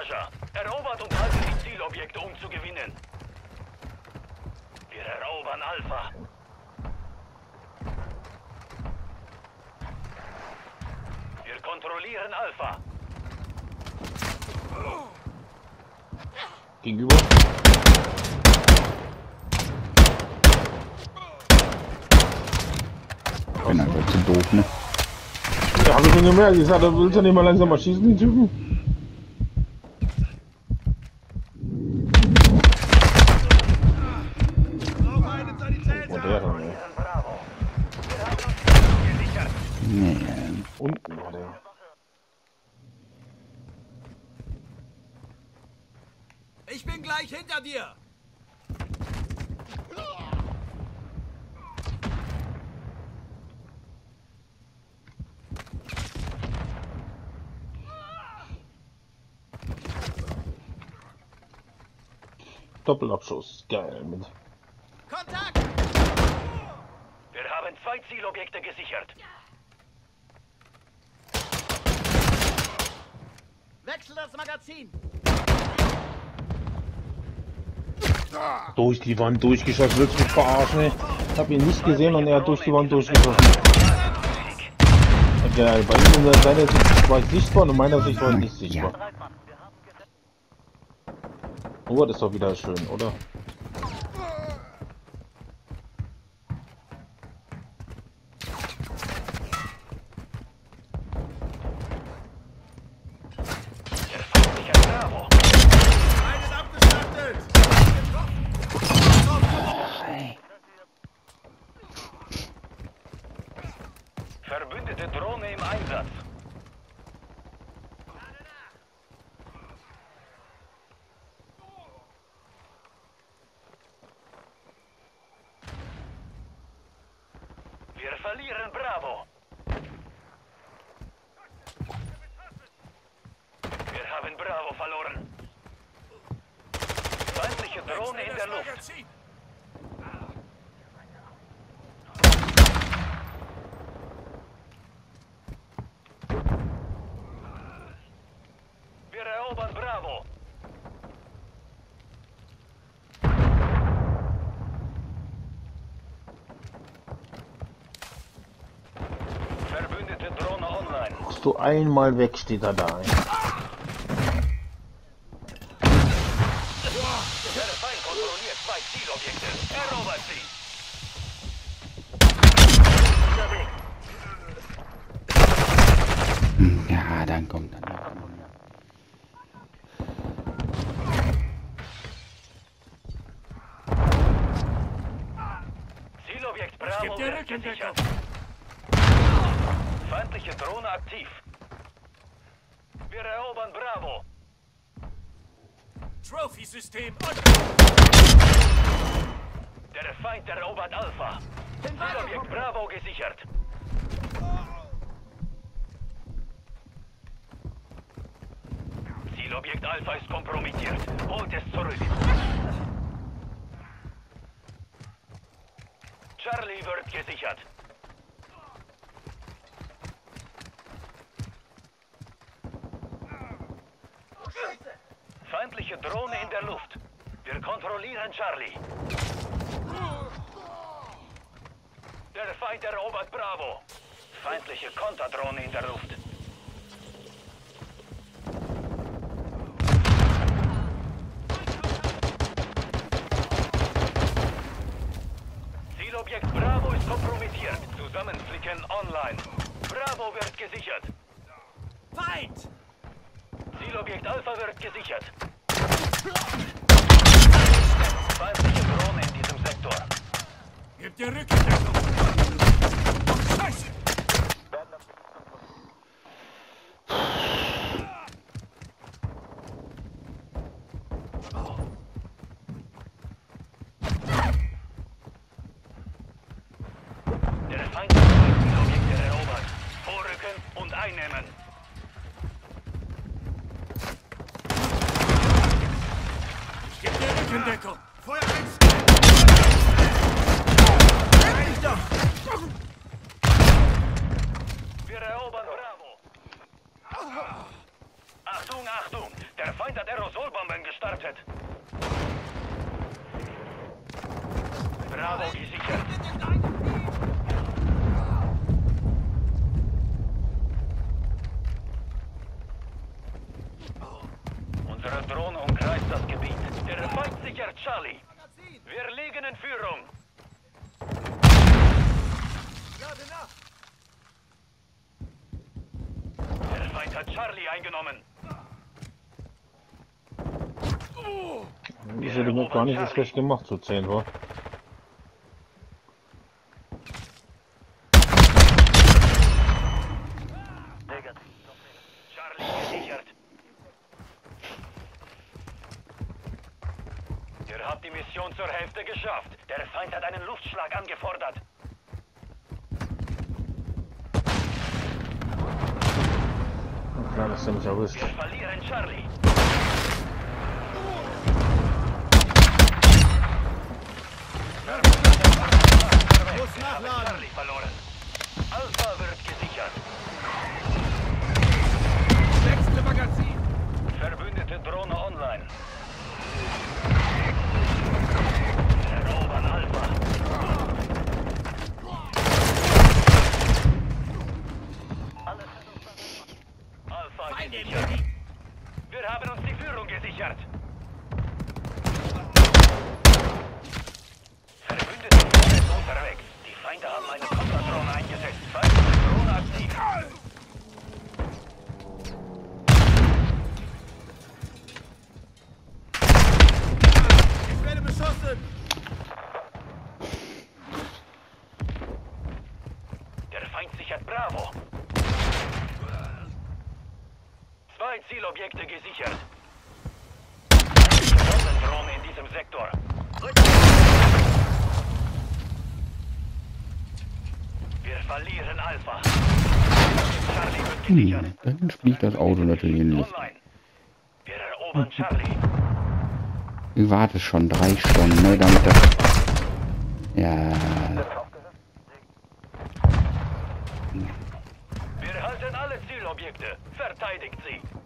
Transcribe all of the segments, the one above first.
Straja. Erobert und haltet die Zielobjekte, um zu gewinnen. Wir erobern Alpha. Wir kontrollieren Alpha. Gegenüber. Bin einfach zu doof, ne? Ja, hab ich schon gemerkt. Ich sagte, willst du nicht mal langsam mal schießen, die Typen? Modern, ey. Bravo. Wir haben uns gesichert. Nee. War der. Ich bin gleich hinter dir. Doppelabschuss. Geil. Mit Kontakt! Wir haben zwei Zielobjekte gesichert. Wechsel das Magazin. durch die Wand durchgeschossen. Willst du mich verarschen, ey? Ich hab ihn nicht gesehen und er hat durch die Wand durchgeschossen. Geil. Bei ihm in seiner Sicht war ich sichtbar und in meiner Sicht war ich nicht sichtbar. Oh, das ist doch wieder schön, oder? Der feindliche Verbündete Drohne im Einsatz. Wir verlieren Bravo. Wir haben Bravo verloren. Feindliche Drohne in der Luft. Wir erobern Bravo. Verbündete Drohne online. Machst du einmal weg, steht er da. Ey. Der Feind kontrolliert zwei Zielobjekte. Erobert sie. Unterwegs. Ja, dann kommt dann. Zielobjekt Bravo wird gesichert. Feindliche Drohne aktiv. Wir erobern Bravo. Trophy-System. Der Feind erobert Alpha. Zielobjekt Bravo gesichert. Zielobjekt Alpha ist kompromittiert. Holt es zurück. Charlie wird gesichert. Feindliche Drohne in der Luft. Wir kontrollieren Charlie. Der Feind erobert Bravo. Feindliche Konterdrohne in der Luft. Zielobjekt Bravo ist kompromittiert. Zusammenflicken online. Bravo wird gesichert. Feind! Zielobjekt Alpha wird gesichert. Feindliche Drohne in diesem Sektor. Gib dir Rückendeckung. Scheiße! Der Feind hat zwei Zielobjekte erobert. Vorrücken und einnehmen. Unsere Drohne umkreist das Gebiet. Der Feind sichert Charlie. Wir liegen in Führung. Lade nach. Der Feind hat Charlie eingenommen. Ich hätte gar nicht so schlecht gemacht, zu 10 war. Geschafft. Der Feind hat einen Luftschlag angefordert. Klar, dass er mich erwischt. Wir verlieren Charlie. Muss nachladen. Charlie verloren. Alpha wird gesichert. Wechsle Magazin. Verbündete Drohne online. Erobern Alpha. Alles Alpha gesichert. Wir haben uns die Führung gesichert. Verbündete Drohne ist unterwegs. Die Feinde haben eine Konterdrohne eingesetzt. Feindliche Drohne aktiv. Ich werde beschossen. Der Feind sichert Bravo. Zwei Zielobjekte gesichert. Bombendrohne in diesem Sektor. Wir verlieren Alpha. Charlie wird gesichert. Hm, dann fliegt das Auto natürlich in die Luft. Online. Wir erobern Charlie. Ich warte schon drei Stunden, ne, damit das... Ja, Wir halten alle Zielobjekte. Verteidigt sie.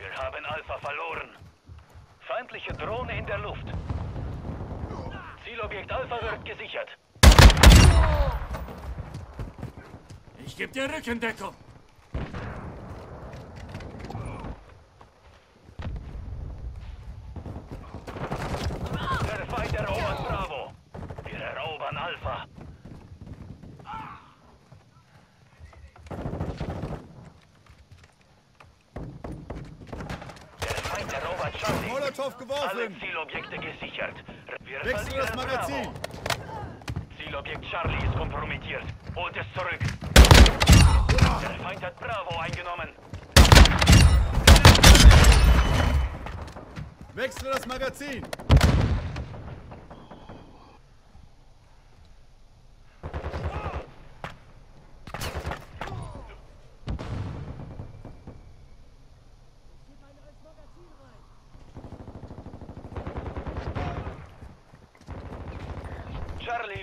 Wir haben Alpha verloren. Feindliche Drohne in der Luft. Zielobjekt Alpha wird gesichert. Ich gebe dir Rückendeckung. Der Feind erobert Bravo. Wir erobern Alpha. Der Molotow Alle geworfen. Zielobjekte gesichert. Wir Wechsle das Magazin. Bravo. Zielobjekt Charlie ist kompromittiert. Holt es zurück. Der Feind hat Bravo eingenommen. Wechsle das Magazin.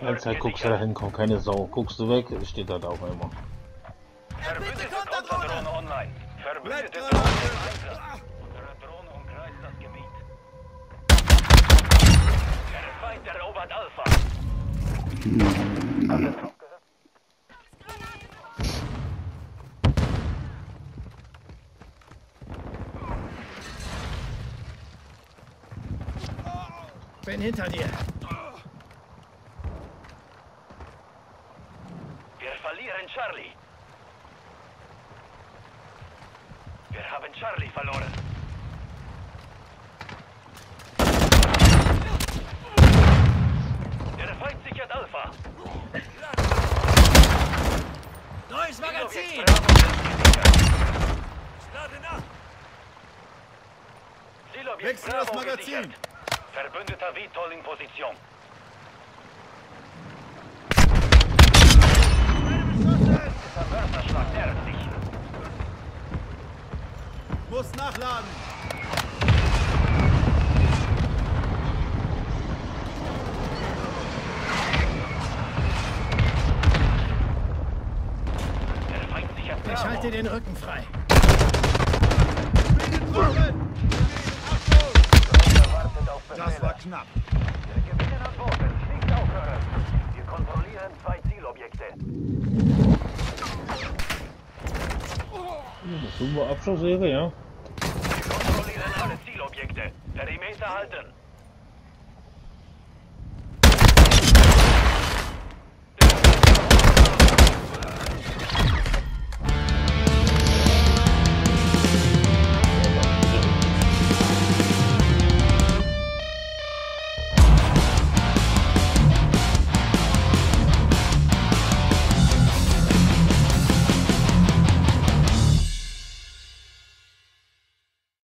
Allzeit guckst du da hin, kommt keine Sau. Guckst du weg, steht da auch immer. Verbündete. Konterdrohne online. Verbündete. Drohne Einsatz. Unsere Drohne umkreist das Gebiet. Der Feind erobert Alpha. Bin hinter dir. Wir verlieren Charlie. Wir haben Charlie verloren. Der Feind sichert Alpha. Neues Magazin. Wechsle das Magazin. gesichert. Verbündeter Vitol in Position. Der Mörserschlag nähert sich. Muss nachladen. Ich halte den Rücken frei. Das war knapp. Wir gewinnen an Bord. Nicht aufhören. Wir kontrollieren zwei Zielobjekte. Super Abschlussserie, ja. Wir kontrollieren alle Zielobjekte. Perimeter halten.